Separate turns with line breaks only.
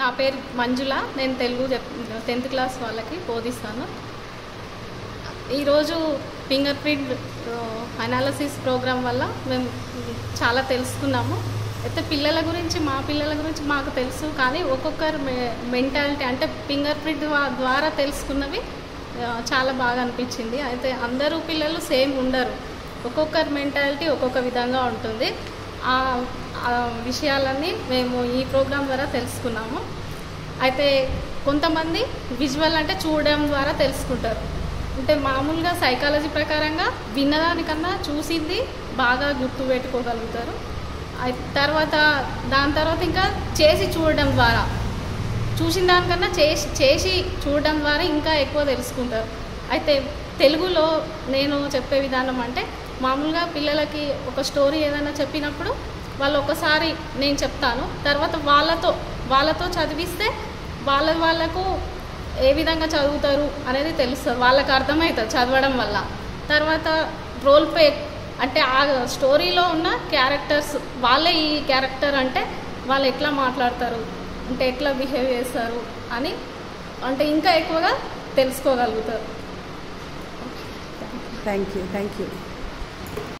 నా పేరు మంజుల. నేను తెలుగు టెన్త్ క్లాస్ వాళ్ళకి బోధిస్తాను. ఈరోజు ఫింగర్ ప్రింట్ అనాలసిస్ ప్రోగ్రామ్ వల్ల మేము చాలా తెలుసుకున్నాము. అయితే పిల్లల గురించి మా పిల్లల గురించి మాకు తెలుసు కానీ ఒక్కొక్కరు మెంటాలిటీ అంటే ఫింగర్ ప్రింట్ ద్వారా తెలుసుకున్నవి చాలా బాగా అనిపించింది. అయితే అందరూ పిల్లలు సేమ్ ఉండరు. ఒక్కొక్కరి మెంటాలిటీ ఒక్కొక్క విధంగా ఉంటుంది. ఆ విషయాలన్నీ మేము ఈ ప్రోగ్రాం ద్వారా తెలుసుకున్నాము. అయితే కొంతమంది విజువల్ అంటే చూడడం ద్వారా తెలుసుకుంటారు. అంటే మామూలుగా సైకాలజీ ప్రకారంగా విన్నదానికన్నా చూసింది బాగా గుర్తు పెట్టుకోగలుగుతారు. తర్వాత దాని తర్వాత ఇంకా చేసి చూడడం ద్వారా చూసిన దానికన్నా చేసి చేసి చూడడం ద్వారా ఇంకా ఎక్కువ తెలుసుకుంటారు. అయితే తెలుగులో నేను చెప్పే విధానం అంటే మామూలుగా పిల్లలకి ఒక స్టోరీ ఏదైనా చెప్పినప్పుడు వాళ్ళు ఒకసారి నేను చెప్తాను. తర్వాత వాళ్ళతో వాళ్ళతో చదివిస్తే వాళ్ళ వాళ్ళకు ఏ విధంగా చదువుతారు అనేది తెలుస్తుంది. వాళ్ళకు అర్థమవుతుంది చదవడం వల్ల. తర్వాత రోల్ ప్లే అంటే ఆ స్టోరీలో ఉన్న క్యారెక్టర్స్ వాళ్ళే ఈ క్యారెక్టర్ అంటే వాళ్ళు ఎట్లా మాట్లాడతారు అంటే ఎట్లా బిహేవ్ చేస్తారు అని అంటే ఇంకా ఎక్కువగా తెలుసుకోగలుగుతారు.
Thank you thank you